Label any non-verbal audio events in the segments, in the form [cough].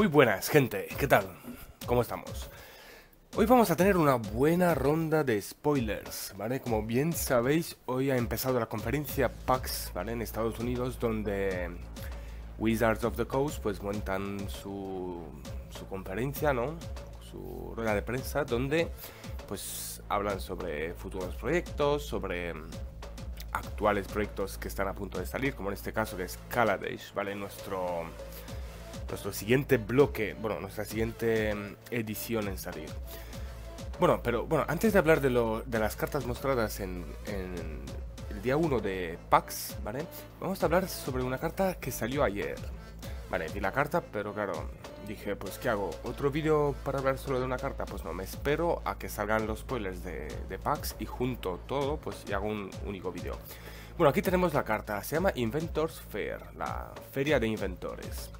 Muy buenas, gente. ¿Qué tal? ¿Cómo estamos? Hoy vamos a tener una buena ronda de spoilers, ¿vale? Como bien sabéis, hoy ha empezado la conferencia PAX, ¿vale? En Estados Unidos, donde Wizards of the Coast, pues montan su, su conferencia, ¿no? Su rueda de prensa, donde, pues, hablan sobre futuros proyectos, sobre actuales proyectos que están a punto de salir, como en este caso que es Kaladesh, ¿vale? Nuestro nuestro siguiente bloque, bueno, nuestra siguiente mm, edición en salir. Bueno, pero bueno, antes de hablar de, lo, de las cartas mostradas en, el día 1 de PAX, ¿vale? Vamos a hablar sobre una carta que salió ayer. Vale, vi la carta, pero claro, dije, pues ¿qué hago? ¿Otro vídeo para hablar solo de una carta? Pues no, me espero a que salgan los spoilers de, de PAX y junto todo, pues y hago un único vídeo. Bueno, aquí tenemos la carta, se llama Inventors Fair, la feria de inventores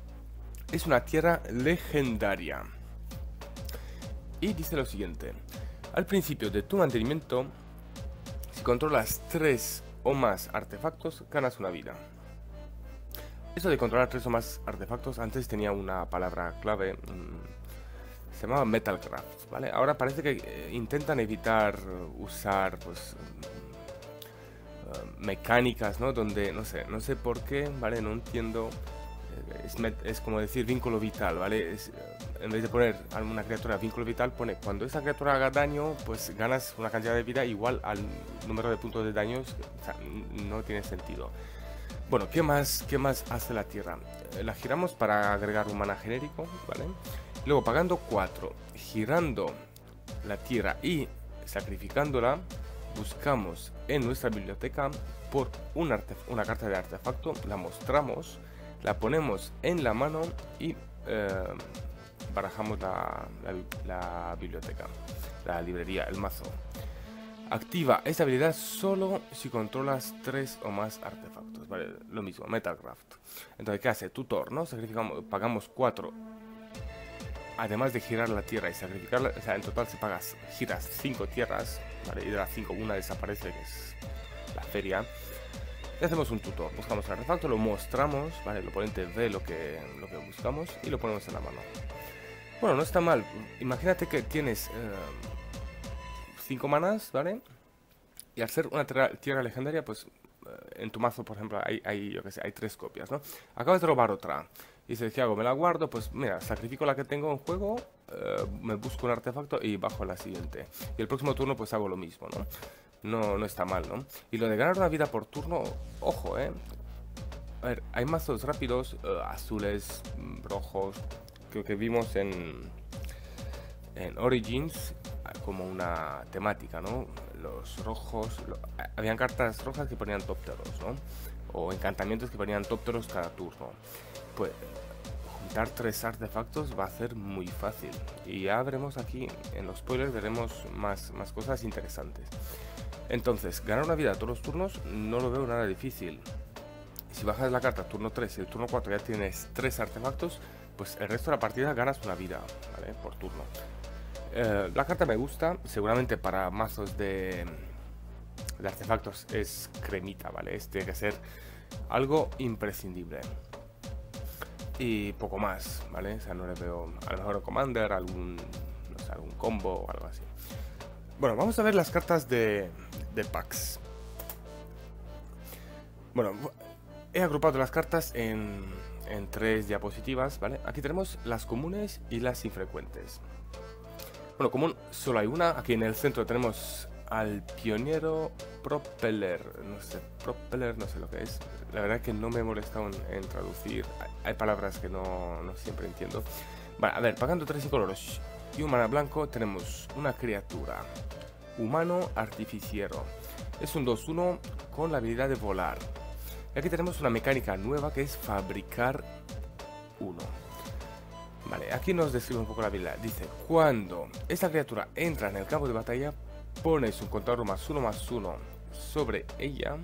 es una tierra legendaria. Y dice lo siguiente. Al principio de tu mantenimiento, si controlas tres o más artefactos, ganas una vida. Eso de controlar tres o más artefactos, antes tenía una palabra clave, mm, se llamaba Metalcraft, ¿vale? Ahora parece que eh, intentan evitar usar, pues, mm, eh, mecánicas, ¿no? Donde, no sé, no sé por qué, ¿vale? No entiendo es, como decir vínculo vital, ¿vale? Eh, en vez de poner a una criatura vínculo vital, pone cuando esa criatura haga daño, pues ganas una cantidad de vida igual al número de puntos de daños. O sea, no tiene sentido. Bueno, ¿qué más, ¿qué más hace la Tierra? Eh, la giramos para agregar un mana genérico, ¿vale? Luego pagando 4, girando la Tierra y sacrificándola, buscamos en nuestra biblioteca por una carta de artefacto, la mostramos la ponemos en la mano y eh, barajamos la, biblioteca, la librería, el mazo. Activa esta habilidad solo si controlas tres o más artefactos. Vale, lo mismo, Metalcraft. Entonces, ¿qué hace? Tutor, ¿no? Sacrificamos, pagamos cuatro. Además de girar la tierra y sacrificarla, o sea, en total se pagas, giras cinco tierras, ¿vale? Y de las cinco una desaparece, que es la feria. Y hacemos un tutor, buscamos el artefacto, lo mostramos, ¿vale? El oponente ve lo que, lo que buscamos y lo ponemos en la mano. Bueno, no está mal. Imagínate que tienes 5 eh, manas, ¿vale? Y al ser una tierra, legendaria, pues eh, en tu mazo, por ejemplo, hay, hay, yo sé, hay tres copias, ¿no? Acabas de robar otra. Y dices, ¿qué hago? ¿Me la guardo? Pues mira, sacrifico la que tengo en juego, eh, me busco un artefacto y bajo la siguiente. Y el próximo turno pues hago lo mismo, ¿no? No, no está mal, ¿no? Y lo de ganar una vida por turno, ojo, ¿eh? A ver, hay mazos rápidos, eh, azules, rojos, creo que vimos en, en Origins ah, como una temática, ¿no? Los rojos, habían cartas rojas que ponían tópteros, ¿no? O encantamientos que ponían tópteros cada turno. Pues juntar tres artefactos va a ser muy fácil. Y ya veremos aquí, en los spoilers veremos más, más cosas interesantes. Entonces, ganar una vida todos los turnos no lo veo nada difícil. Si bajas la carta turno 3 y el turno 4 ya tienes 3 artefactos, pues el resto de la partida ganas una vida, ¿vale? Por turno. Eh, la carta me gusta, seguramente para mazos de, de artefactos es cremita, ¿vale? Este tiene que ser algo imprescindible. Y poco más, ¿vale? O sea, no le veo a lo mejor un Commander, algún, no sé, algún combo o algo así. Bueno, vamos a ver las cartas de, de packs. Bueno, he agrupado las cartas en, tres diapositivas, ¿vale? Aquí tenemos las comunes y las infrecuentes. Bueno, común solo hay una. Aquí en el centro tenemos al pionero propeller. No sé, propeller no sé lo que es. La verdad que no me he molestado en, traducir. Hay, palabras que no, no, siempre entiendo. Vale, a ver, pagando tres colores y un mana blanco tenemos una criatura humano artificiero. Es un 2-1 con la habilidad de volar. Y aquí tenemos una mecánica nueva que es fabricar uno. Vale, aquí nos describe un poco la habilidad. Dice, cuando esta criatura entra en el campo de batalla, pones un contador más uno más uno sobre ella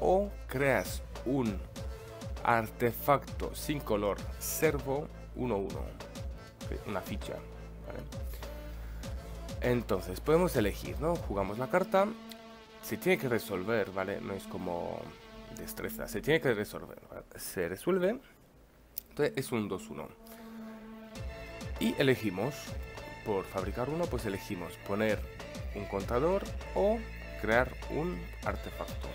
o creas un artefacto sin color servo 1-1. Una ficha. Entonces, podemos elegir, ¿no? Jugamos la carta. Se tiene que resolver, ¿vale? No es como destreza. Se tiene que resolver. Se resuelve. Entonces es un 2-1. Y elegimos, por fabricar uno, pues elegimos poner un contador o crear un artefacto.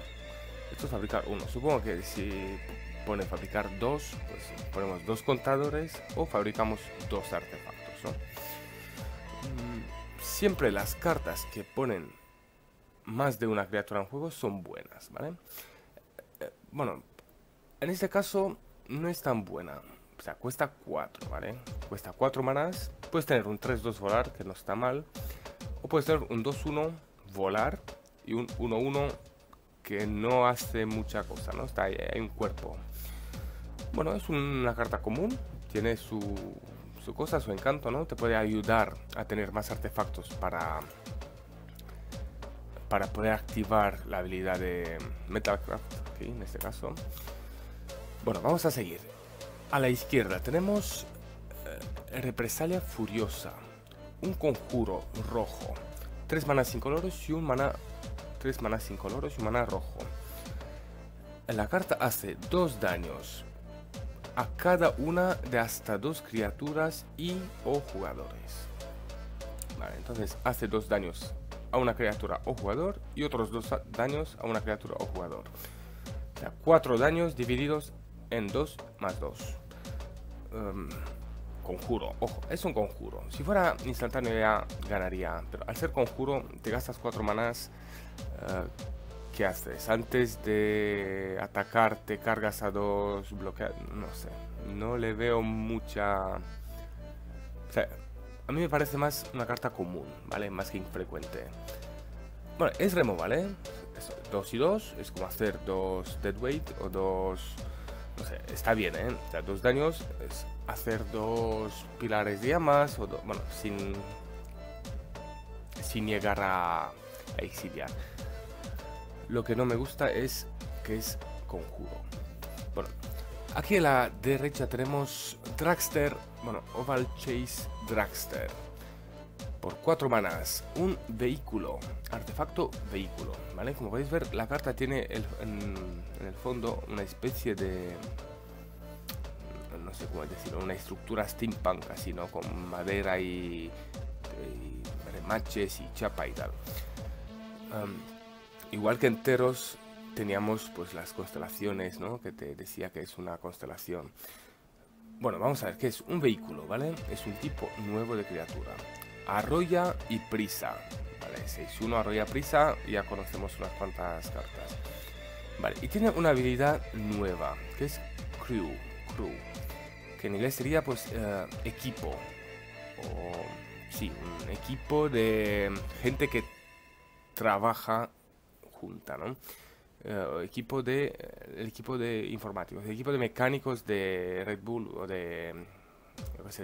Esto es fabricar uno. Supongo que si pone fabricar dos, pues ponemos dos contadores o fabricamos dos artefactos. Mm, siempre las cartas que ponen más de una criatura en juego son buenas, ¿vale? Eh, bueno, en este caso no es tan buena. O sea, cuesta 4, ¿vale? Cuesta 4 manás. Puedes tener un 3-2 volar, que no está mal. O puedes tener un 2-1 volar y un 1-1 que no hace mucha cosa, ¿no? Está ahí, hay un cuerpo. Bueno, es una carta común. Tiene su, su cosa, su encanto, ¿no? Te puede ayudar a tener más artefactos para para poder activar la habilidad de Metalcraft, en este caso. Bueno, vamos a seguir. A la izquierda tenemos eh, Represalia Furiosa, un conjuro rojo, tres manas sin colores y un mana tres manas sin colores y un mana rojo. La carta hace dos daños a cada una de hasta dos criaturas y o jugadores. Vale, entonces hace dos daños a una criatura o jugador y otros dos daños a una criatura o jugador. O cuatro daños divididos en 2 más 2. Em, conjuro, ojo, es un conjuro. Si fuera instantáneo ya ganaría, pero al ser conjuro te gastas 4 manás. Eh, ¿Qué haces? Antes de atacar te cargas a dos bloqueados. No sé, no le veo mucha... O sea, a mí me parece más una carta común, ¿vale? Más que infrecuente. Bueno, es remo, ¿vale? 2 y 2, es como hacer dos deadweight o dos... No sé, está bien, ¿eh? O sea, dos daños es hacer dos pilares de llamas o... bueno, sin... Sin llegar a exiliar. Lo que no me gusta es que es conjuro. Bueno, aquí a la derecha tenemos Dragster bueno, Oval Chase Dragster. Por 4 manas, un vehículo, artefacto vehículo, ¿vale? Como podéis ver, la carta tiene en, el fondo una especie de... No sé cómo decirlo, una estructura steampunk así, ¿no? Con madera y, remaches y chapa y tal. Igual que enteros teníamos pues las constelaciones, ¿no? Que te decía que es una constelación. Bueno, vamos a ver qué es un vehículo, ¿vale? Es un tipo nuevo de criatura. Arroya y prisa. Vale, 6-1 arroya prisa, ya conocemos unas cuantas cartas. Vale, y tiene una habilidad nueva, que es crew, crew. Que en inglés sería pues eh, equipo. O sí, un equipo de gente que trabaja junta, ¿no? Eh, equipo de el equipo de informáticos, el equipo de mecánicos de Red Bull o de,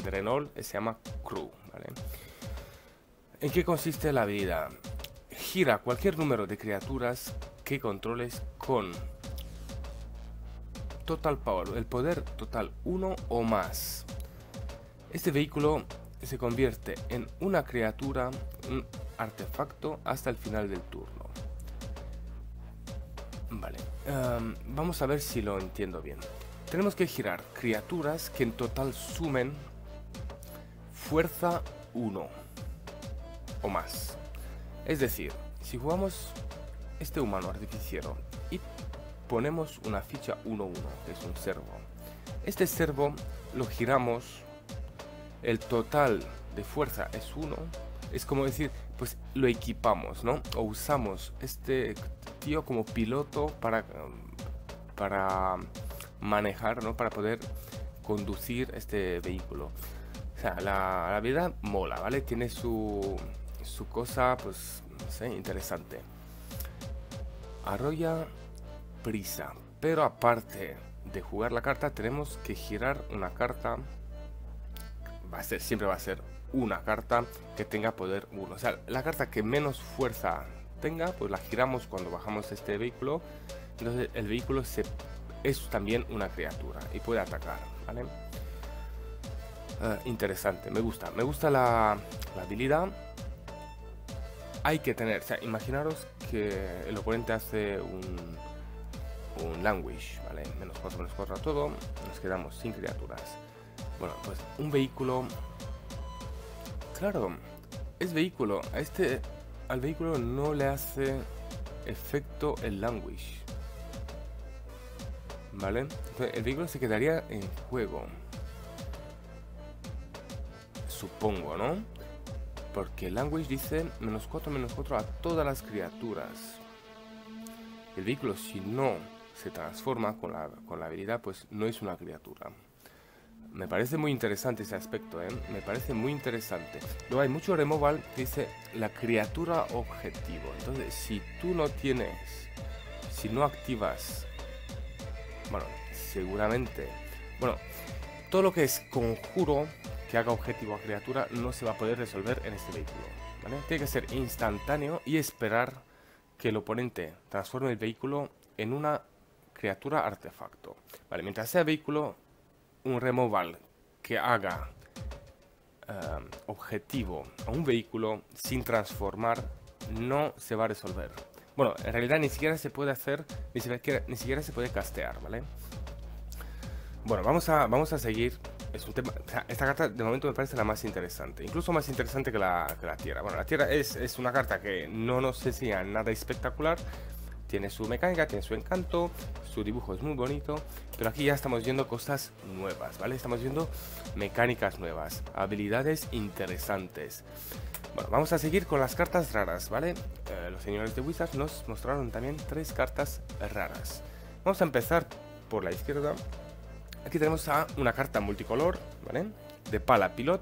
Renault se llama Crew. ¿En qué consiste la habilidad? Gira cualquier número de criaturas que controles con Total Power, el poder total 1 o más. Este vehículo se convierte en una criatura, un artefacto hasta el final del turno. Vale, vamos a ver si lo entiendo bien. Tenemos que girar criaturas que en total sumen fuerza 1 o más. Es decir, si jugamos este humano artificiero y ponemos una ficha 1-1, que es un servo. Este servo lo giramos, el total de fuerza es 1, es como decir, pues lo equipamos, ¿no? O usamos este como piloto para, para manejar, ¿no? Para poder conducir este vehículo. O sea, la, vida mola, ¿vale? Tiene su, su cosa, pues, no sé, interesante. Arroya prisa. Pero aparte de jugar la carta, tenemos que girar una carta. Va a ser, siempre va a ser una carta que tenga poder 1. O sea, la carta que menos fuerza tenga, pues la giramos cuando bajamos este vehículo. Entonces el vehículo se, es también una criatura y puede atacar, ¿vale? Ah, interesante, me gusta. Me gusta la, habilidad. Hay que tener, o sea, imaginaros que el oponente hace un, un language, ¿vale? Menos 4, menos 4 a todo. Nos quedamos sin criaturas. Bueno, pues un vehículo Claro, es vehículo. A este, al vehículo no le hace efecto el language. ¿Vale? Entonces, el vehículo se quedaría en juego. Supongo, ¿no? Porque el language dice menos 4, menos 4 a todas las criaturas. El vehículo si no se transforma con la, con la habilidad, pues no es una criatura. Me parece muy interesante ese aspecto, ¿eh? Me parece muy interesante. Luego hay mucho removal que dice la criatura objetivo. Entonces, si tú no tienes, si no activas, bueno, seguramente, bueno, todo lo que es conjuro que haga objetivo a criatura no se va a poder resolver en este vehículo. Tiene que ser instantáneo y esperar que el oponente transforme el vehículo en una criatura artefacto. Vale, mientras sea vehículo, un removal que haga eh, objetivo a un vehículo sin transformar no se va a resolver. Bueno, en realidad ni siquiera se puede hacer, ni siquiera, ni siquiera se puede castear, ¿vale? Bueno, vamos a, vamos a seguir. Es un tema, esta carta de momento me parece la más interesante, incluso más interesante que la, que la tierra. Bueno, la tierra es, es una carta que no nos enseña nada espectacular, tiene su mecánica, tiene su encanto, su dibujo es muy bonito, pero aquí ya estamos viendo cosas nuevas, ¿vale? Estamos viendo mecánicas nuevas, habilidades interesantes. Bueno, vamos a seguir con las cartas raras, ¿vale? Eh, los señores de Wizards nos mostraron también tres cartas raras. Vamos a empezar por la izquierda. Aquí tenemos a una carta multicolor, ¿vale? De pala pilot,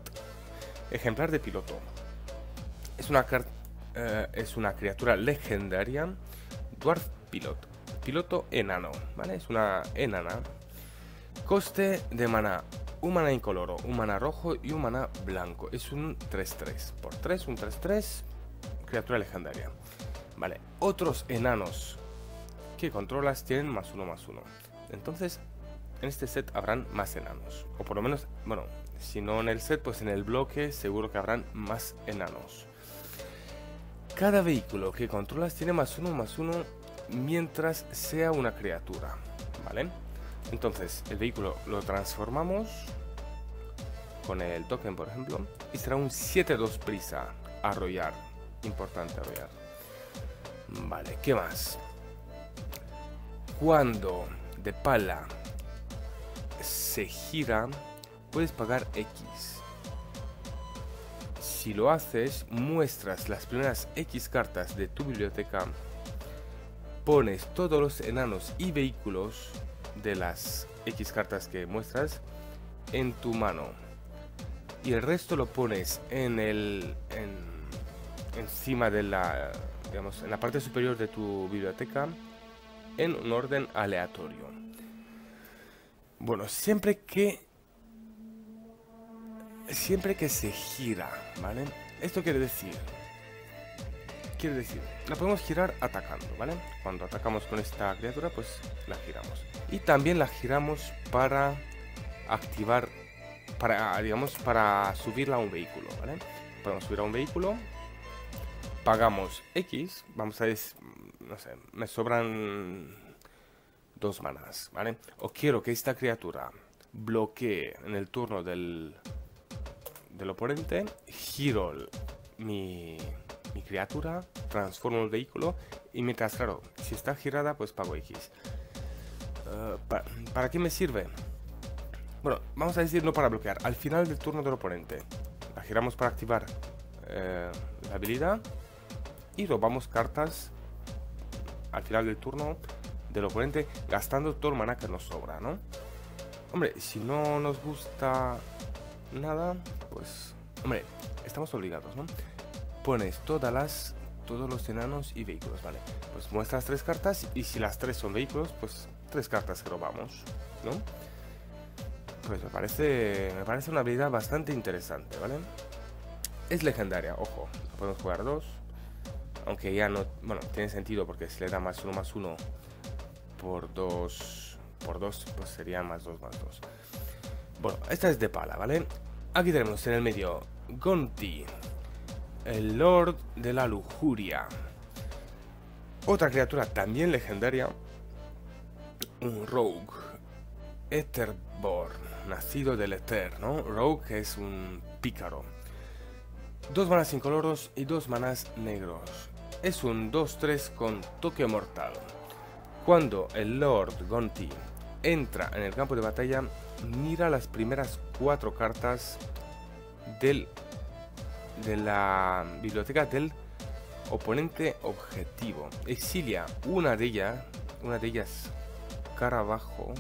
ejemplar de piloto. Es una, eh, es una criatura legendaria Dwarf Pilot. Piloto enano, ¿vale? Es una enana. Coste de mana. Un mana incoloro, un mana rojo y un mana blanco. Es un 3-3. Por 3, un 3-3. Criatura legendaria. Vale. Otros enanos que controlas tienen más uno más uno. Entonces, en este set habrán más enanos. O por lo menos, bueno, si no en el set, pues en el bloque seguro que habrán más enanos. Cada vehículo que controlas tiene más uno más uno mientras sea una criatura, ¿vale? Entonces, el vehículo lo transformamos con el token, por ejemplo, y será un 7-2 prisa, arrollar. Importante arrollar. Vale, ¿qué más? Cuando de pala se gira, puedes pagar X si lo haces, muestras las primeras X cartas de tu biblioteca, pones todos los enanos y vehículos de las X cartas que muestras en tu mano. Y el resto lo pones en el encima de la digamos en la parte superior de tu biblioteca en un orden aleatorio. Bueno siempre que siempre que se gira, ¿vale? Esto quiere decir... Quiere decir, la podemos girar atacando, ¿vale? Cuando atacamos con esta criatura, pues la giramos. Y también la giramos para activar, para, digamos, para subirla a un vehículo, ¿vale? Podemos subir a un vehículo, pagamos X, vamos a decir, no sé, me sobran dos manas, ¿vale? O quiero que esta criatura bloquee en el turno del, del oponente, giro mi, criatura, transformo el vehículo y mientras, claro, si está girada, pues pago X. Eh, ¿para, qué me sirve? Bueno, vamos a decir no para bloquear. Al final del turno del oponente, la giramos para activar eh, la habilidad y robamos cartas al final del turno del oponente gastando todo el mana que nos sobra, ¿no? Hombre, si no nos gusta nada, pues, hombre, estamos obligados, ¿no? Pones todas las, todos los enanos y vehículos, ¿vale? Pues muestras tres cartas y si las tres son vehículos, pues tres cartas que robamos, ¿no? Pues me parece, me parece una habilidad bastante interesante, ¿vale? Es legendaria, ojo, podemos jugar dos. Aunque ya no, bueno, tiene sentido porque si le da más uno más uno por dos, por dos, pues sería más dos más dos. Bueno, esta es de pala, ¿vale? Aquí tenemos en el medio Gonti, el Lord de la Lujuria. Otra criatura también legendaria, un Rogue, Etherborn, nacido del Ether, ¿no? Rogue es un pícaro. Dos manas incoloros y dos manas negros. Es un 2-3 con toque mortal. Cuando el Lord Gonti entra en el campo de batalla, mira las primeras cuatro cartas del, de la biblioteca del oponente objetivo. Exilia una de ellas, una de ellas cara abajo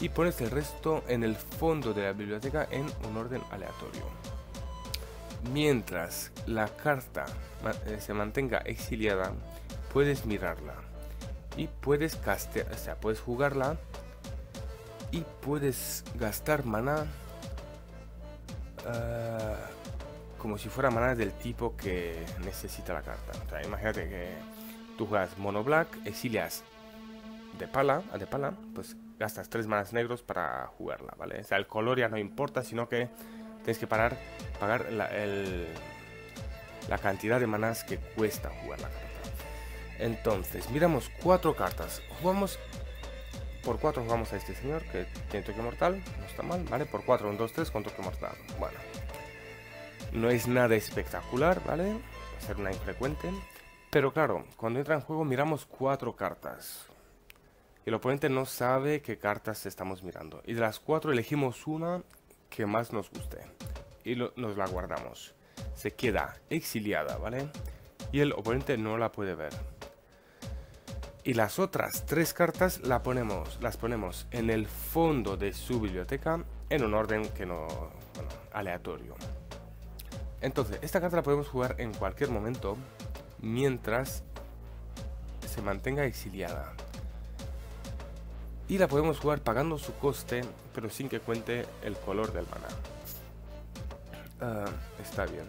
y pones el resto en el fondo de la biblioteca en un orden aleatorio. Mientras la carta eh, se mantenga exiliada, puedes mirarla y puedes castear, o sea, puedes jugarla y puedes gastar mana ah, como si fuera mana del tipo que necesita la carta. O sea, imagínate que tú juegas mono black, exilias de pala de pala, pues gastas tres manas negros para jugarla, ¿vale? O sea, el color ya no importa, sino que tienes que parar, pagar la, la cantidad de manas que cuesta jugar la carta. Entonces, miramos cuatro cartas. Jugamos por 4 jugamos a este señor que tiene toque mortal, no está mal, ¿vale? Por 4, 1, 2, 3 con toque mortal. Bueno, no es nada espectacular, ¿vale? Va a ser una infrecuente. Pero claro, cuando entra en juego miramos cuatro cartas. El oponente no sabe qué cartas estamos mirando. Y de las cuatro elegimos una que más nos guste. Y nos la guardamos. Se queda exiliada, ¿vale? Y el oponente no la puede ver. Y las otras tres cartas las ponemos, las ponemos en el fondo de su biblioteca en un orden que no, bueno, aleatorio. Entonces, esta carta la podemos jugar en cualquier momento mientras se mantenga exiliada. Y la podemos jugar pagando su coste, pero sin que cuente el color del mana. Ah, está bien.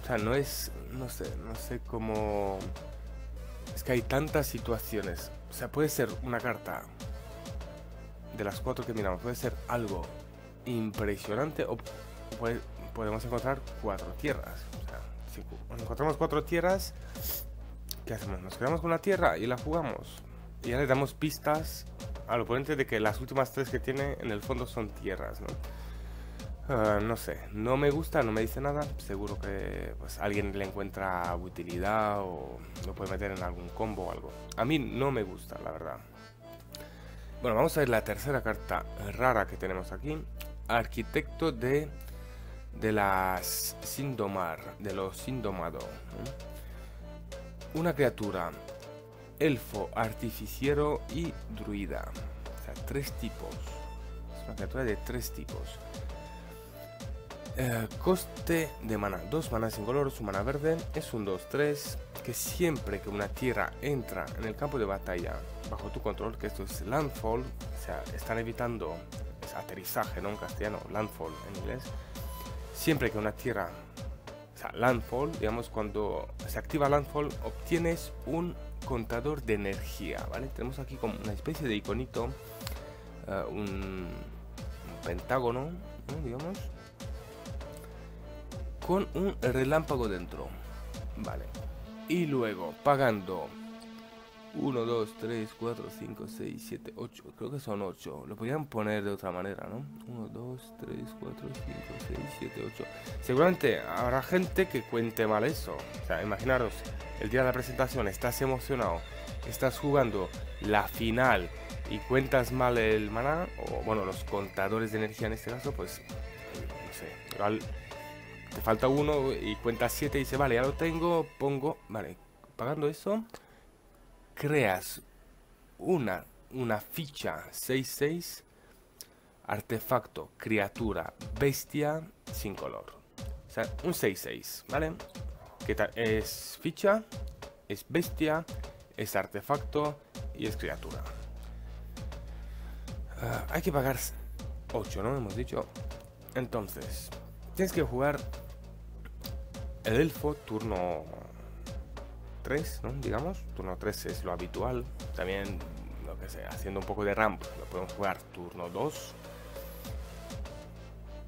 O sea, no es, no sé, no sé cómo que hay tantas situaciones. O sea, puede ser una carta de las cuatro que miramos, puede ser algo impresionante o podemos encontrar cuatro tierras. Si encontramos cuatro tierras, ¿qué hacemos? Nos quedamos con la tierra y la jugamos. Y ya le damos pistas al oponente de que las últimas tres que tiene en el fondo son tierras, ¿no? Ah, no sé, no me gusta, no me dice nada. Seguro que pues, alguien le encuentra utilidad o lo puede meter en algún combo o algo. A mí no me gusta, la verdad. Bueno, vamos a ver la tercera carta rara que tenemos aquí. Arquitecto de, de las Sindomar, de los Sindomado. Una criatura, elfo, artificiero y druida. O sea, tres tipos. Es una criatura de tres tipos. Eh, coste de mana, dos manas color, su mana verde. Es un 2-3 que siempre que una tierra entra en el campo de batalla bajo tu control, que esto es landfall, o sea, están evitando es aterrizaje, no en castellano, landfall en inglés, siempre que una tierra, o sea, landfall, digamos, cuando se activa landfall, obtienes un contador de energía, ¿vale? Tenemos aquí como una especie de iconito, eh, un, pentágono, digamos, con un relámpago dentro. Vale. Y luego, pagando 1, 2, 3, 4, 5, 6, 7, 8. Creo que son 8. Lo podrían poner de otra manera, ¿no? 1, 2, 3, 4, 5, 6, 7, 8. Seguramente habrá gente que cuente mal eso. O sea, imaginaros, el día de la presentación estás emocionado, estás jugando la final y cuentas mal el maná, o bueno, los contadores de energía en este caso, pues no sé, te falta uno y cuenta 7 y dice, vale, ya lo tengo, pongo, vale, pagando eso, creas una, una ficha 6-6, artefacto, criatura, bestia, sin color. O sea, un 6-6, ¿vale? Que es ficha, es bestia, es artefacto y es criatura. Uh, hay que pagar 8, ¿no? Hemos dicho. Entonces, Tienes que jugar el elfo turno 3, ¿no? Digamos. Turno 3 es lo habitual. También, lo que sea, haciendo un poco de ramp, lo podemos jugar turno 2.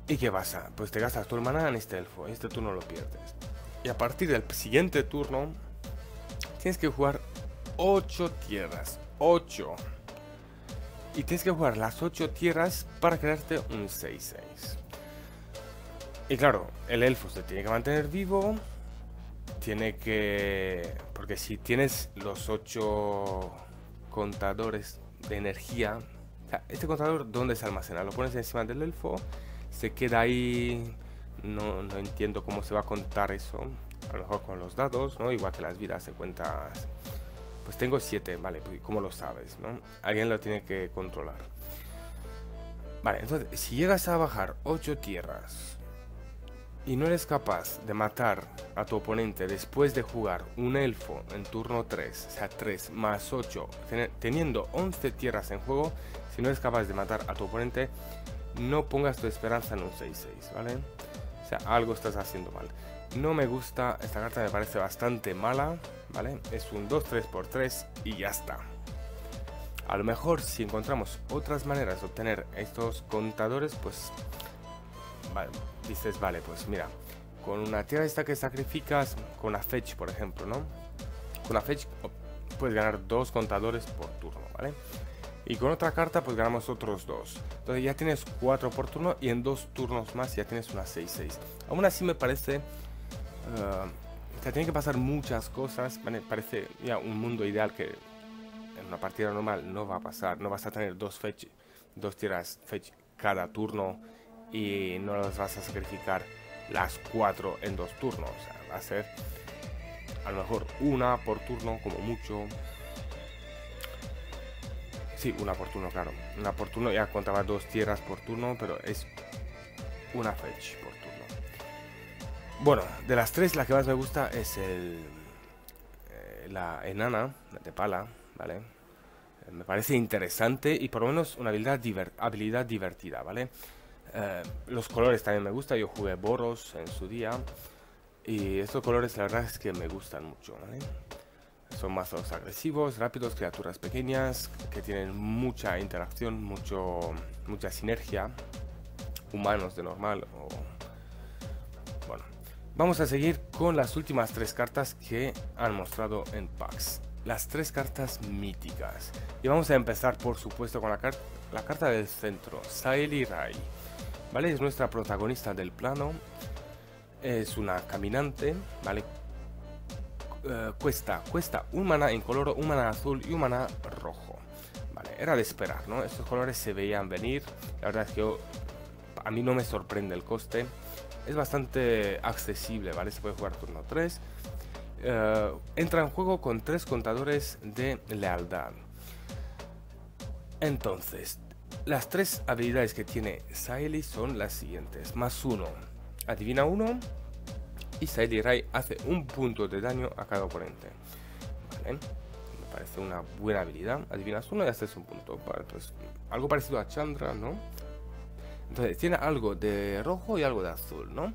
¿Y qué pasa? Pues te gastas tu hermana en este elfo. Este turno lo pierdes. Y a partir del siguiente turno, tienes que jugar 8 tierras. 8. Y tienes que jugar las 8 tierras para crearte un 6-6. Y claro, el elfo se tiene que mantener vivo. Tiene que... Porque si tienes los ocho contadores de energía... Este contador, ¿dónde se almacena? Lo pones encima del elfo, se queda ahí... No, no entiendo cómo se va a contar eso. A lo mejor con los dados, ¿no? Igual que las vidas se cuentas... Pues tengo siete, vale, pues ¿cómo lo sabes, no? Alguien lo tiene que controlar. Vale, entonces, si llegas a bajar 8 tierras y no eres capaz de matar a tu oponente después de jugar un elfo en turno 3, o sea, 3 más 8, teniendo 11 tierras en juego, si no eres capaz de matar a tu oponente, no pongas tu esperanza en un 6-6, ¿vale? O sea, algo estás haciendo mal. No me gusta, esta carta me parece bastante mala, ¿vale? Es un 2-3 por 3 y ya está. A lo mejor si encontramos otras maneras de obtener estos contadores, pues vale, dices, vale, pues mira, con una tierra esta que sacrificas, con una fetch, por ejemplo, ¿no? Con una fetch puedes ganar dos contadores por turno, ¿vale? Y con otra carta pues ganamos otros dos. Entonces ya tienes cuatro por turno y en dos turnos más ya tienes una 6-6. Aún así me parece... Uh, que tienen que pasar muchas cosas. Parece ya un mundo ideal que una partida normal no va a pasar, no vas a tener dos fetch, dos tiras fetch cada turno y no las vas a sacrificar las cuatro en dos turnos. va a ser a lo mejor una por turno, como mucho. Sí, una por turno, claro. Una por turno, ya contaba dos tierras por turno, pero es una fetch por turno. Bueno, de las tres, la que más me gusta es el, eh, la enana, la de pala, ¿vale? me parece interesante y por lo menos una habilidad, habilidad divertida, ¿vale? Eh, los colores también me gustan, yo jugué Boros en su día y estos colores la verdad es que me gustan mucho, ¿vale? Son mazos agresivos, rápidos, criaturas pequeñas que tienen mucha interacción, mucho, mucha sinergia, humanos de normal. Bueno, vamos a seguir con las últimas tres cartas que han mostrado en packs las tres cartas míticas. Y vamos a empezar, por supuesto, con la, la carta del centro, Saeli Rai. ¿Vale? Es nuestra protagonista del plano. Es una caminante, ¿vale? Eh, cuesta, cuesta un mana en color, un mana azul y un mana rojo. Vale, era de esperar, ¿no? Estos colores se veían venir. La verdad es que a mí no me sorprende el coste. Es bastante accesible, ¿vale? Se puede jugar turno 3 eh, entra en juego con tres contadores de lealtad. Entonces, las tres habilidades que tiene Saeli son las siguientes. Más uno, adivina uno. Y Saeli Rai hace un punto de daño a cada oponente. Me parece una buena habilidad. Adivinas uno y haces un punto. Pues, algo parecido a Chandra, ¿no? Entonces, tiene algo de rojo y algo de azul, ¿no?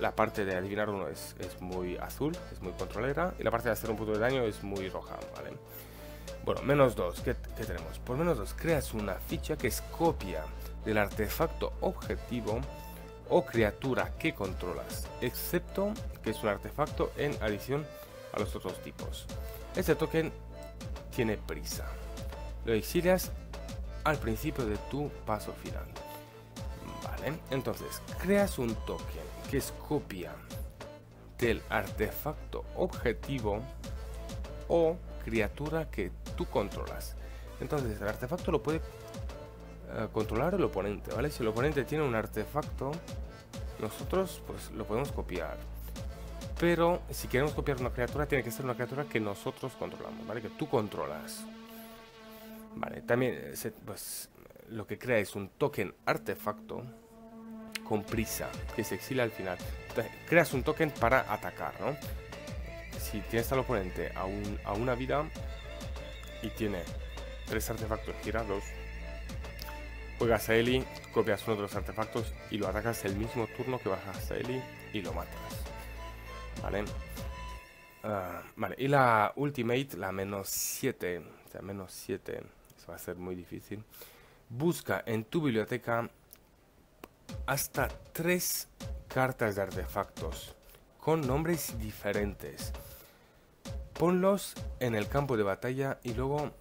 la parte de adivinar uno es, muy azul, es muy controlera, y la parte de hacer un punto de daño es muy roja, ¿vale? Bueno, menos 2, ¿qué, tenemos? Por menos 2 creas una ficha que es copia del artefacto objetivo o criatura que controlas, excepto que es un artefacto en adición a los otros tipos. Este token tiene prisa. Lo exilias al principio de tu paso final. Vale, entonces creas un token que es copia del artefacto objetivo o criatura que tú controlas. Entonces el artefacto lo puede eh, controlar el oponente, ¿vale? Si el oponente tiene un artefacto, nosotros pues lo podemos copiar. Pero si queremos copiar una criatura, tiene que ser una criatura que nosotros controlamos, ¿vale? Que tú controlas. Vale, también eh, pues, lo que crea es un token artefacto con prisa, que se exila al final. Creas un token para atacar, ¿no? Si tienes al oponente a, a una vida y tiene tres artefactos girados, juegas a Eli, copias uno de los artefactos y lo atacas el mismo turno que bajas a Eli y lo matas. ¿Vale? Ah, vale, y la ultimate, la menos 7, o sea, menos 7, eso va a ser muy difícil. Busca en tu biblioteca hasta tres cartas de artefactos con nombres diferentes. Ponlos en el campo de batalla y luego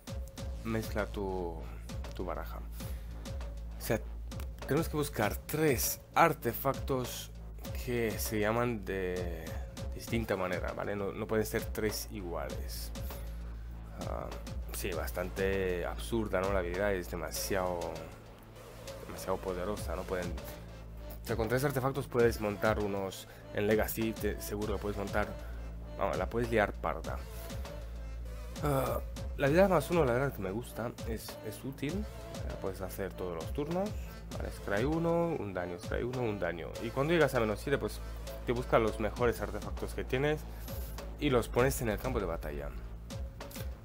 mezcla tu, tu baraja. O sea, tenemos que buscar tres artefactos que se llaman de distinta manera, ¿vale? No, pueden ser tres iguales. Ah, sí, bastante absurda, ¿no? La habilidad es demasiado, demasiado poderosa, ¿no? Pueden... O sea, con tres artefactos puedes montar unos... En Legacy seguro que puedes montar... La puedes liar parda. Ah, la habilidad más uno, la verdad que me gusta, es, es útil. puedes hacer todos los turnos. Vale, scry 1, un daño, scry 1, un daño. Y cuando llegas a menos 7, pues te buscas los mejores artefactos que tienes y los pones en el campo de batalla.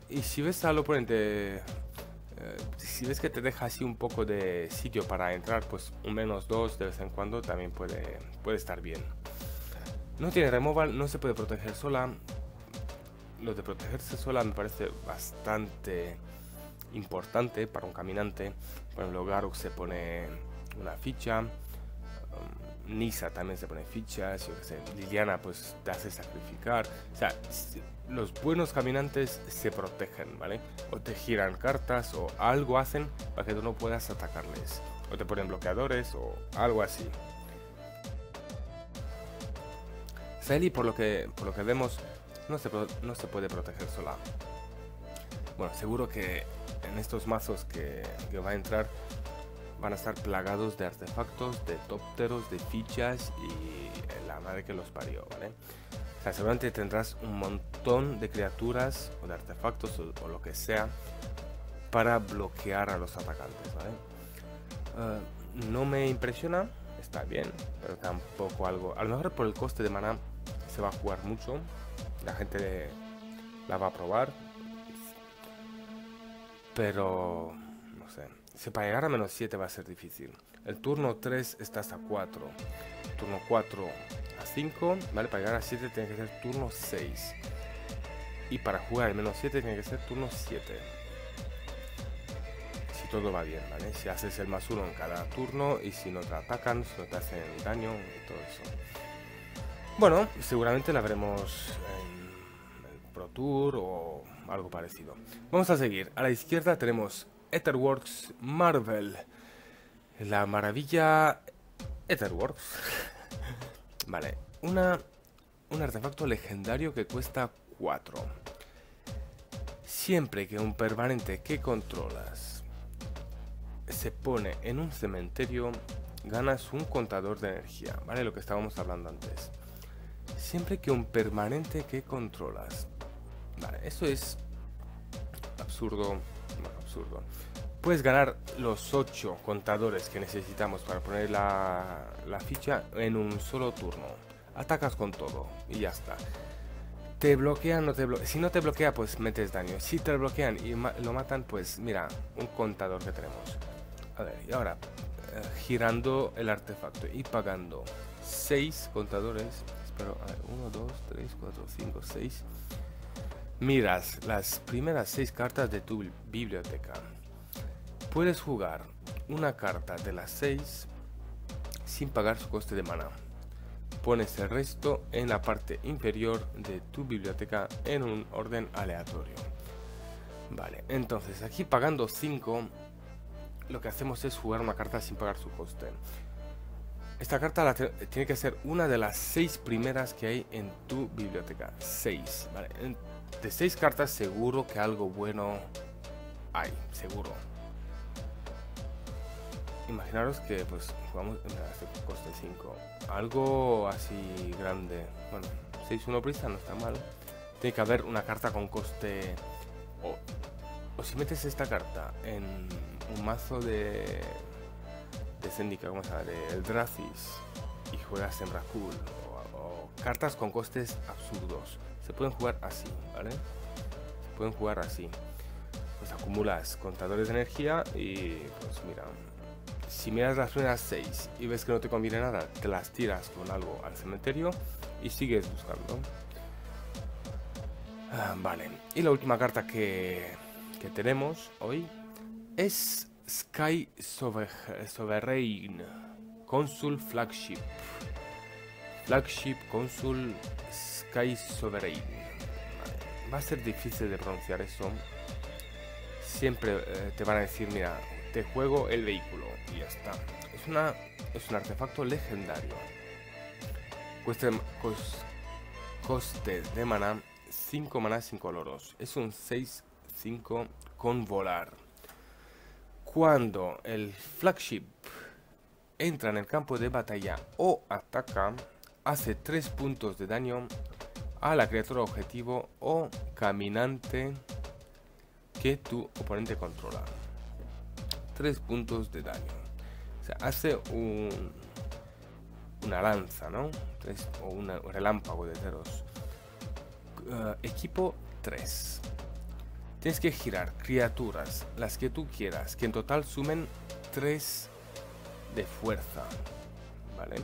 Y si ves al oponente, eh, si ves que te deja así un poco de sitio para entrar, pues un menos 2 de vez en cuando también puede, puede estar bien. No tiene removal, no se puede proteger sola. Lo de protegerse sola me parece bastante importante para un caminante. Por ejemplo, Garuk se pone una ficha. Um, Nisa también se pone fichas. Yo Liliana pues te hace sacrificar. O sea, los buenos caminantes se protegen, ¿vale? O te giran cartas o algo hacen para que tú no puedas atacarles. O te ponen bloqueadores o algo así. Sally, por lo que, por lo que vemos, no se, no se puede proteger sola. Bueno, seguro que en estos mazos que, va a entrar van a estar plagados de artefactos, de tópteros, de fichas y la madre que los parió, ¿vale? O sea, seguramente tendrás un montón de criaturas o de artefactos o, lo que sea para bloquear a los atacantes. Ah, no me impresiona, está bien, pero tampoco algo... A lo mejor por el coste de mana se va a jugar mucho, la gente la va a probar, pero, no sé. Si para llegar a menos 7 va a ser difícil. El turno 3 estás a 4. Turno 4 a 5. ¿Vale? Para llegar a 7 tiene que ser turno 6. Y para jugar el menos 7 tiene que ser turno 7. Si todo va bien, ¿vale? Si haces el más 1 en cada turno y si no te atacan, si no te hacen daño y todo eso. Bueno, seguramente la veremos en el Pro Tour o algo parecido. Vamos a seguir. A la izquierda tenemos Etherworks Marvel. La maravilla Etherworks. [laughs] vale, una, un artefacto legendario que cuesta 4. Siempre que un permanente que controlas se pone en un cementerio, ganas un contador de energía, ¿vale? Lo que estábamos hablando antes. Siempre que un permanente que controlas Vale, eso es absurdo. absurdo. Puedes ganar los 8 contadores que necesitamos para poner la, ficha en un solo turno. Atacas con todo y ya está. Te bloquean, no te. Si no te bloquea, pues metes daño. Si te bloquean y lo matan, pues mira, un contador que tenemos. A ver, y ahora, eh, girando el artefacto y pagando 6 contadores. A ver, 1, 2, 3, 4, 5, 6 miras las primeras seis cartas de tu biblioteca. Puedes jugar una carta de las seis sin pagar su coste de mana. Pones el resto en la parte inferior de tu biblioteca en un orden aleatorio. Vale, entonces aquí pagando 5, lo que hacemos es jugar una carta sin pagar su coste. Esta carta tiene que ser una de las seis primeras que hay en tu biblioteca. 6, ¿vale? de seis cartas seguro que algo bueno hay, seguro. Imaginaros que pues jugamos en este coste 5. Algo así grande. Bueno, 6-1 prisa no está mal. Tiene que haber una carta con coste... O, o si metes esta carta en un mazo de... De Zendika, ¿cómo se llama? De Eldracis. Y juegas en Rakul. o cartas con costes absurdos se pueden jugar así, ¿vale? Se pueden jugar así. Pues acumulas contadores de energía y pues mira, si miras las primeras 6 y ves que no te conviene nada, te las tiras con algo al cementerio y sigues buscando. Ah, vale, y la última carta que, que tenemos hoy es Sky Sovereign Consul Flagship. Flagship Consul Sky Sovereign. Va a ser difícil de pronunciar eso. Siempre eh, te van a decir, mira, te juego el vehículo y ya está. Es, una, es un artefacto legendario. Cueste, coste de mana 5 mana 5 loros. Es un 6-5 con volar. Cuando el flagship entra en el campo de batalla o ataca, hace 3 puntos de daño a la criatura objetivo o caminante que tu oponente controla. 3 puntos de daño. O sea, hace un, una lanza, ¿no? o un relámpago de ceros. Uh, equipo 3. Tienes que girar criaturas, las que tú quieras, que en total sumen 3 de fuerza. ¿Vale?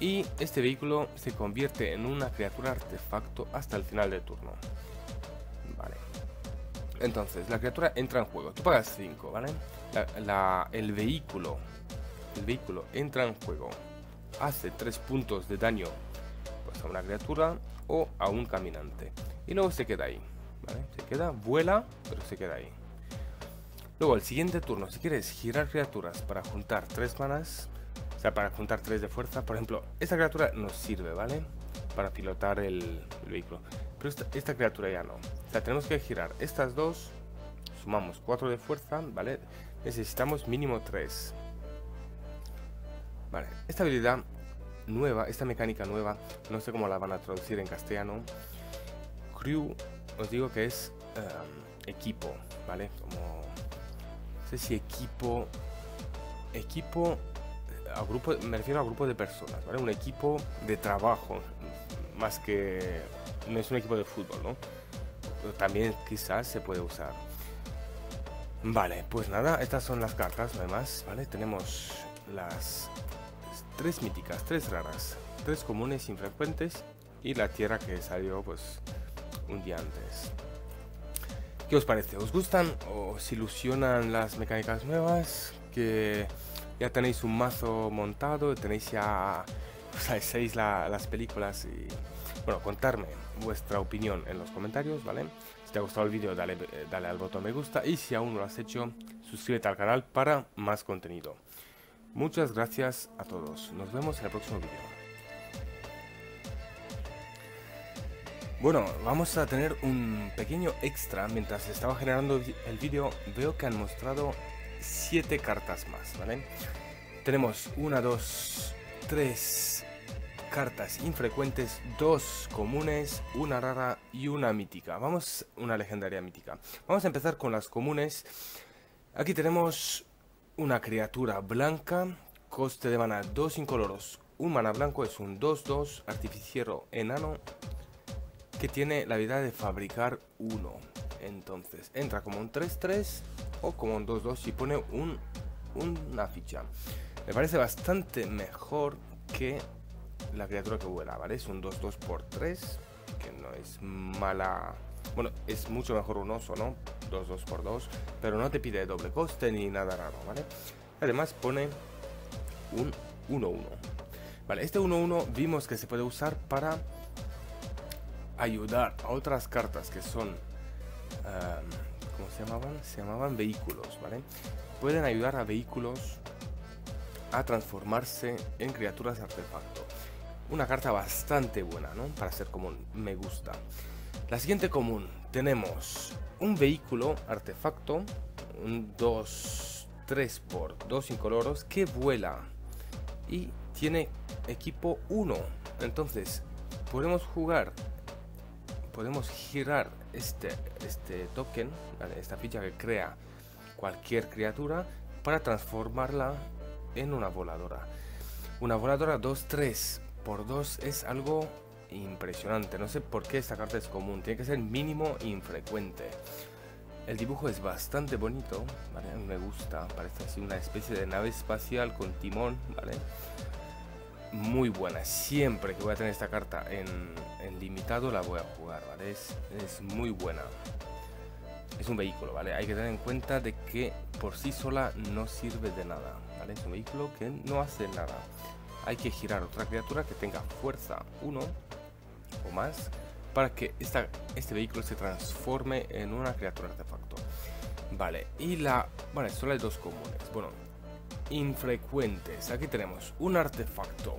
Y este vehículo se convierte en una criatura artefacto hasta el final del turno. Vale. Entonces, la criatura entra en juego. Tú pagas 5, ¿vale? el vehículo. El vehículo entra en juego. Hace 3 puntos de daño pues, a una criatura o a un caminante. Y luego se queda ahí. Se queda, vuela, pero se queda ahí. Luego, el siguiente turno, si quieres girar criaturas para juntar 3 manas, o sea, para juntar 3 de fuerza, por ejemplo, esta criatura nos sirve, ¿vale? Para pilotar el, vehículo. Pero esta, esta, criatura ya no. O sea, tenemos que girar estas dos, sumamos 4 de fuerza, ¿vale? Necesitamos mínimo 3. Vale, esta habilidad nueva, esta mecánica nueva, no sé cómo la van a traducir en castellano. Crew, os digo que es em, equipo, ¿vale? Como, no sé si equipo, equipo, a grupo, me refiero a grupo de personas, ¿vale? Un equipo de trabajo, más que, no es un equipo de fútbol, ¿no? también quizás se puede usar. Vale, pues nada, estas son las cartas, no más, ¿vale? Tenemos las tres míticas, tres raras, tres comunes infrecuentes y la tierra que salió pues un día antes. ¿Qué os parece? ¿Os gustan? ¿Os ilusionan las mecánicas nuevas? Que ya tenéis un mazo montado, tenéis ya, o las películas y... Bueno, contarme vuestra opinión en los comentarios, ¿vale? te ha gustado el vídeo, dale, eh, dale al botón me gusta y si aún no lo has hecho, suscríbete al canal para más contenido. Muchas gracias a todos. Nos vemos en el próximo vídeo. Bueno, vamos a tener un pequeño extra. Mientras estaba generando el vídeo, veo que han mostrado 7 cartas más, ¿vale? Tenemos 1, 2, 3, cartas infrecuentes, dos comunes, una rara y una mítica. Vamos, una legendaria mítica. Vamos a empezar con las comunes. Aquí tenemos una criatura blanca, coste de mana 2 incoloros. Un mana blanco es un 2-2 artificiero enano que tiene la habilidad de fabricar uno. Entonces, entra como un 3-3 o como un 2-2 y pone un, una ficha. Me parece bastante mejor que la criatura que vuela, ¿vale? Es un 2-2 por 3, que no es mala... Bueno, es mucho mejor un oso, ¿no? 2-2 por 2, pero no te pide doble coste ni nada raro, ¿vale? Además pone un 1-1. Vale, este 1-1 vimos que se puede usar para ayudar a otras cartas que son... ¿Cómo se llamaban? Se llamaban vehículos, ¿vale? Pueden ayudar a vehículos a transformarse en criaturas artefacto una carta bastante buena, ¿no? Para ser común, me gusta. La siguiente común, tenemos un vehículo artefacto, un 2, 3 por 2 incoloros que vuela y tiene equipo 1. Entonces, podemos jugar, podemos girar este, este token, esta ficha que crea cualquier criatura para transformarla en una voladora. Una voladora 2-3 por 2 es algo impresionante. No sé por qué esta carta es común. Tiene que ser mínimo infrecuente. El dibujo es bastante bonito. Me gusta. Parece así una especie de nave espacial con timón. Muy buena. Siempre que voy a tener esta carta en, limitado la voy a jugar, ¿vale? Es, es muy buena. Es un vehículo, ¿vale? Hay que tener en cuenta de que por sí sola no sirve de nada, ¿vale? Es un vehículo que no hace nada hay que girar otra criatura que tenga fuerza 1 o más para que esta, este vehículo se transforme en una criatura artefacto. Vale, y la... Vale, solo hay dos comunes. Bueno, infrecuentes. Aquí tenemos un artefacto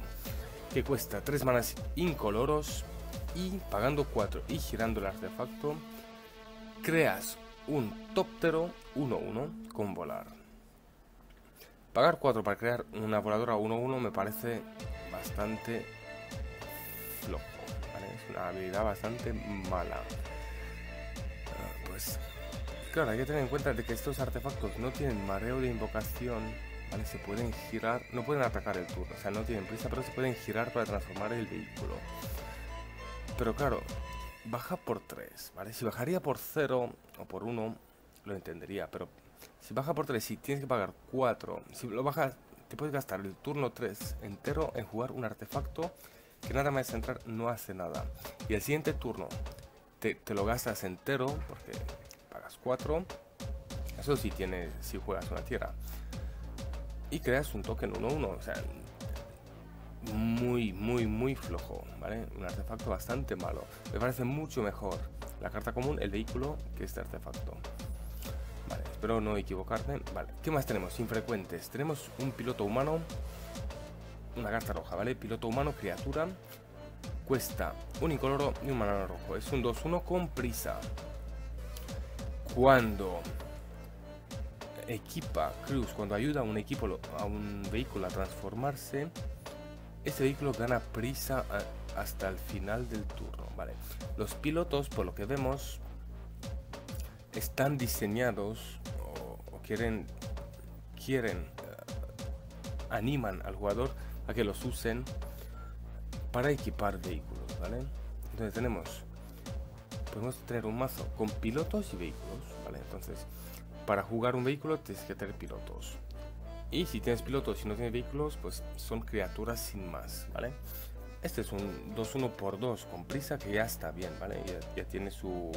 que cuesta 3 manas incoloros y pagando 4 y girando el artefacto, creas un tóptero 1-1 con volar. Pagar 4 para crear una voladora 1-1 me parece bastante flojo. Es una habilidad bastante mala. Ah, pues claro, hay que tener en cuenta de que estos artefactos no tienen mareo de invocación. Se pueden girar, no pueden atacar el turno, o sea, no tienen prisa, pero se pueden girar para transformar el vehículo. Pero claro, baja por 3, ¿vale? Si bajaría por 0 o por 1, lo entendería, pero si baja por 3 y tienes que pagar 4, si lo bajas, te puedes gastar el turno 3 entero en jugar un artefacto que nada más entrar no hace nada. Y el siguiente turno te, lo gastas entero porque pagas 4. Eso sí tiene si juegas una tierra. Y creas un token 1-1. O sea, muy, muy, muy flojo, ¿vale? Un artefacto bastante malo. Me parece mucho mejor la carta común, el vehículo, que este artefacto. Vale, espero no equivocarme. Vale, ¿qué más tenemos? Infrecuentes. Tenemos un piloto humano, una carta roja, ¿vale? Piloto humano, criatura. Cuesta un incoloro y un manano rojo. Es un 2-1 con prisa. Cuando equipa Cruz, cuando ayuda a un equipo, a un vehículo a transformarse, este vehículo gana prisa hasta el final del turno. Vale. Los pilotos, por lo que vemos, están diseñados o, quieren, quieren, eh, animan al jugador a que los usen para equipar vehículos, ¿vale? Entonces tenemos, podemos tener un mazo con pilotos y vehículos, ¿vale? Entonces, para jugar un vehículo tienes que tener pilotos. Y si tienes pilotos y no tienes vehículos, pues son criaturas sin más, ¿vale? Este es un 2-1 por 2 con prisa que ya está bien, ¿vale? Ya, tiene su,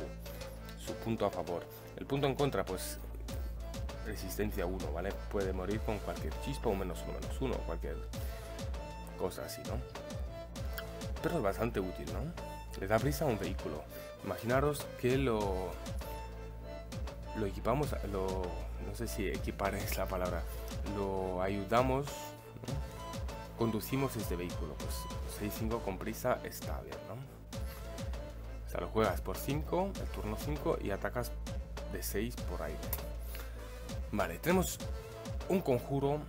su punto a favor. El punto en contra, pues resistencia 1, ¿vale? Puede morir con cualquier chispa o menos 1, menos 1, cualquier cosa así, ¿no? Pero es bastante útil, ¿no? Le da prisa a un vehículo. Imaginaros que lo lo equipamos, lo, no sé si equipar es la palabra, lo ayudamos, conducimos este vehículo, pues 6-5 con prisa está bien, ¿no? O sea, lo juegas por 5, el turno 5 y atacas de 6 por aire. Vale, tenemos un conjuro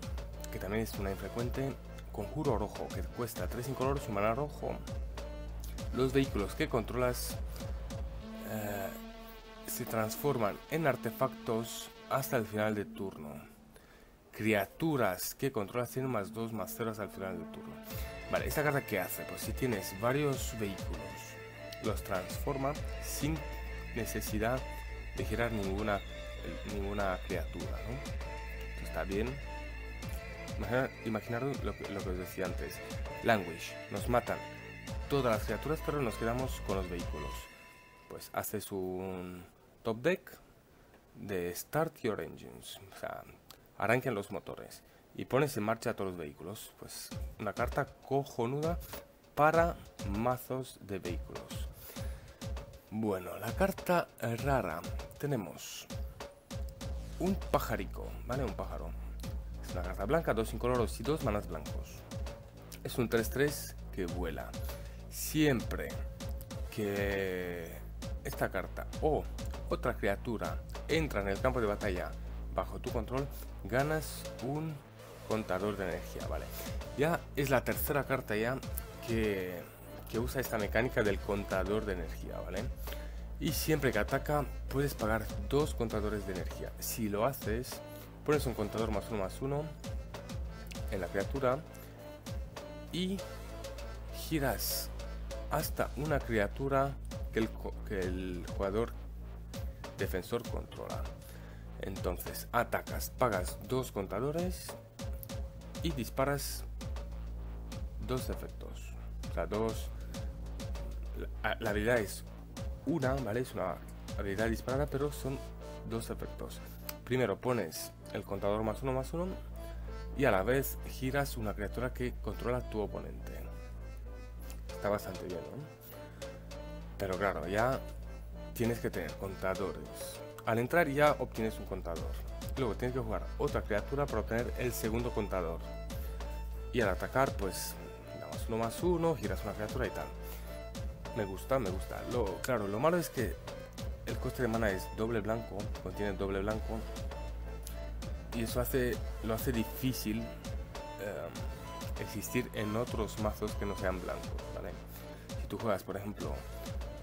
que también es una infrecuente, conjuro rojo que cuesta 3 incolores y mana rojo. Los vehículos que controlas eh, se transforman en artefactos hasta el final del turno. Criaturas que controlas tienen más 2 más 0 hasta el final del turno. Vale, ¿esta carta qué hace? Pues si tienes varios vehículos, los transforma sin necesidad de girar ninguna, ninguna criatura. Está bien. Imaginar, lo, que, lo que os decía antes. Language. Nos matan todas las criaturas, pero nos quedamos con los vehículos. Pues haces un top deck de Start Your Engines, o sea, arranquen los motores y pones en marcha todos los vehículos. Pues una carta cojonuda para mazos de vehículos. Bueno, la carta rara. Tenemos un pajarico, ¿vale? Un pájaro. Es una carta blanca, dos incoloros y dos manas blancos. Es un 3-3 que vuela. Siempre que esta carta o otra criatura entra en el campo de batalla bajo tu control, ganas un contador de energía, ¿vale? Ya es la tercera carta ya que, que usa esta mecánica del contador de energía, ¿vale? Y siempre que ataca puedes pagar dos contadores de energía. Si lo haces, pones un contador más uno más uno en la criatura y giras hasta una criatura que el, que el jugador defensor controla. Entonces atacas, pagas dos contadores y disparas dos efectos. O sea, dos... La, habilidad es una, ¿vale? Es una habilidad disparada, pero son dos efectos. Primero pones el contador más uno más uno y a la vez giras una criatura que controla tu oponente. Está bastante bien, ¿no? Pero claro, ya tienes que tener contadores. Al entrar ya obtienes un contador. Luego tienes que jugar otra criatura para obtener el segundo contador. Y al atacar, pues, damos uno más uno, giras una criatura y tal. Me gusta, me gusta. Lo, claro, lo malo es que el coste de mana es doble blanco, contiene doble blanco. Y eso hace, lo hace difícil em, existir en otros mazos que no sean blancos, ¿vale? Si tú juegas, por ejemplo,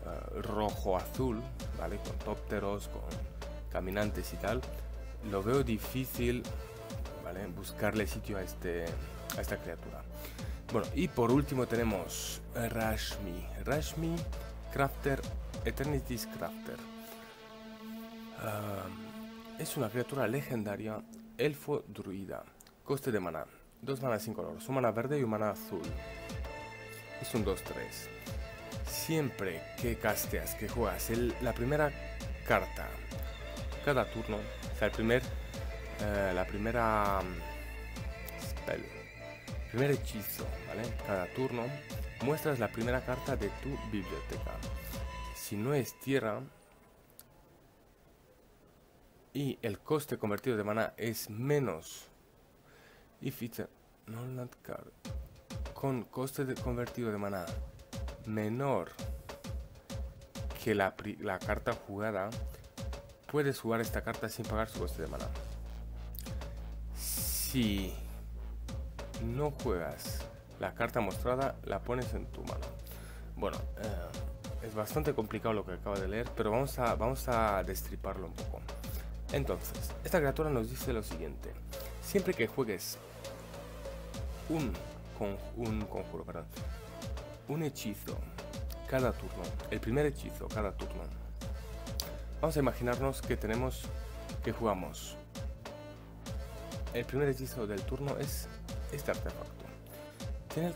eh, rojo-azul, ¿vale? Con tópteros, con caminantes y tal, lo veo difícil, ¿vale? Buscarle sitio a, este, a esta criatura. Bueno, y por último tenemos Rashmi. Rashmi Crafter, Eternity's Crafter. es una criatura legendaria, elfo druida. Coste de mana, dos manas sin color, un mana verde y un mana azul. Es un 2-3. Siempre que casteas, que juegas la primera carta cada turno, o sea, el primer, eh, la primera mm, spell, primer hechizo, ¿vale? Cada turno muestras la primera carta de tu biblioteca. Si no es tierra y el coste convertido de mana es menos if it's a non card con coste de convertido de mana menor que la, carta jugada, puedes jugar esta carta sin pagar su coste de mana. Si no juegas la carta mostrada, la pones en tu mano. Bueno, eh, es bastante complicado lo que acabo de leer, pero vamos a, vamos a destriparlo un poco. Entonces, esta criatura nos dice lo siguiente. Siempre que juegues un, con, un conjuro, perdón, un hechizo cada turno, el primer hechizo cada turno, vamos a imaginarnos que tenemos, que jugamos. El primer hechizo del turno es este artefacto. Tiene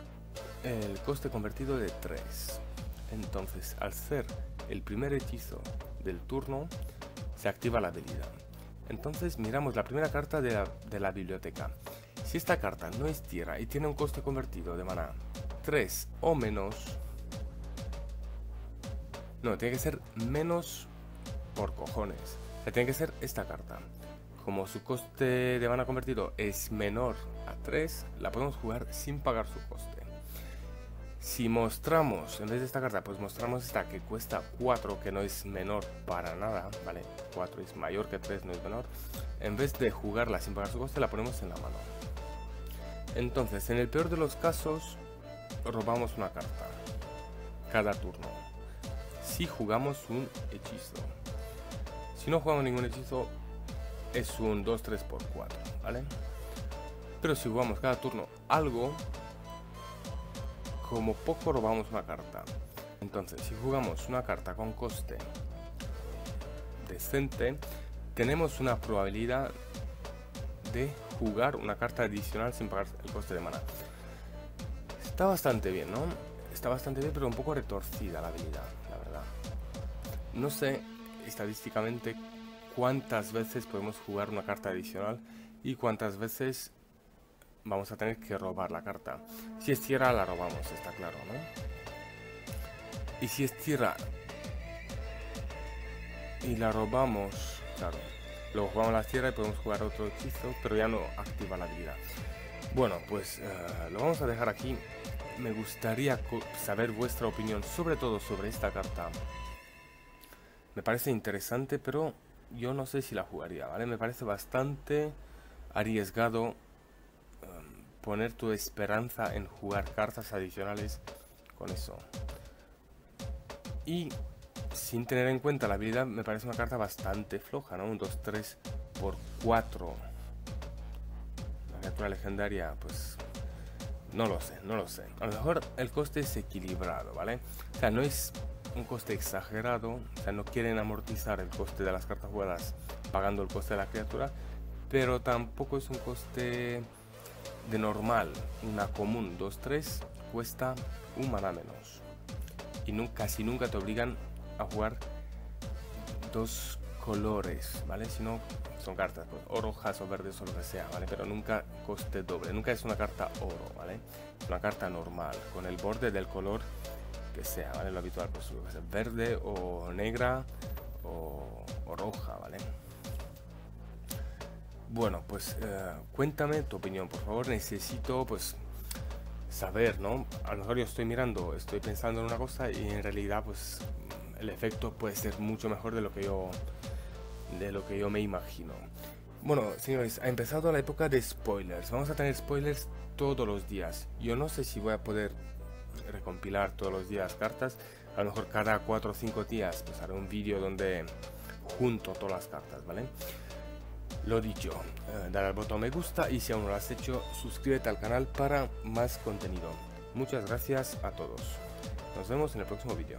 el, coste convertido de 3. Entonces, al ser el primer hechizo del turno, se activa la habilidad. Entonces miramos la primera carta de la, de la, biblioteca. Si esta carta no es tierra y tiene un coste convertido de mana 3 o menos... No, tiene que ser menos por cojones. O tiene que ser esta carta. Como su coste de mana convertido es menor a 3, la podemos jugar sin pagar su coste. Si mostramos, en vez de esta carta, pues mostramos esta que cuesta 4, que no es menor para nada, ¿vale? 4 es mayor que 3, no es menor. En vez de jugarla sin pagar su coste, la ponemos en la mano. Entonces, en el peor de los casos, robamos una carta cada turno. Si jugamos un hechizo. Si no jugamos ningún hechizo, es un 2-3 por 4, ¿vale? Pero si jugamos cada turno algo, como poco robamos una carta. Entonces, si jugamos una carta con coste decente, tenemos una probabilidad de jugar una carta adicional sin pagar el coste de mana. Está bastante bien, ¿no? Está bastante bien, pero un poco retorcida la habilidad, la verdad. No sé estadísticamente cuántas veces podemos jugar una carta adicional y cuántas veces vamos a tener que robar la carta. Si es tierra, la robamos, está claro, ¿no? Y si es tierra y la robamos, claro, luego jugamos la tierra y podemos jugar otro hechizo, pero ya no activa la habilidad. Bueno, pues eh, lo vamos a dejar aquí. Me gustaría saber vuestra opinión, sobre todo sobre esta carta. Me parece interesante, pero yo no sé si la jugaría, ¿vale? Me parece bastante arriesgado um, poner tu esperanza en jugar cartas adicionales con eso. Y sin tener en cuenta la habilidad, me parece una carta bastante floja, ¿no? Un 2-3 por 4. Criatura legendaria, pues... No lo sé, no lo sé. A lo mejor el coste es equilibrado, ¿vale? O sea, no es un coste exagerado, o sea, no quieren amortizar el coste de las cartas jugadas pagando el coste de la criatura, pero tampoco es un coste de normal, una común 2-3 cuesta un mana menos. Y nunca, casi nunca te obligan a jugar dos colores, ¿vale? Si no, son cartas pues, o rojas o verdes o lo que sea, ¿vale? Pero nunca coste doble, nunca es una carta oro, ¿vale? Una carta normal, con el borde del color que sea, ¿vale? Lo habitual, pues verde o negra o, roja, ¿vale? Bueno, pues eh, cuéntame tu opinión, por favor. Necesito, pues, saber, ¿no? A lo mejor yo estoy mirando, estoy pensando en una cosa y en realidad pues el efecto puede ser mucho mejor de lo que yo de lo que yo me imagino. Bueno, señores, ha empezado la época de spoilers. Vamos a tener spoilers todos los días. Yo no sé si voy a poder recompilar todos los días cartas. A lo mejor cada 4 o 5 días pues haré un vídeo donde junto todas las cartas, ¿vale? Lo dicho, eh, dale al botón me gusta y si aún no lo has hecho, suscríbete al canal para más contenido. Muchas gracias a todos. Nos vemos en el próximo vídeo.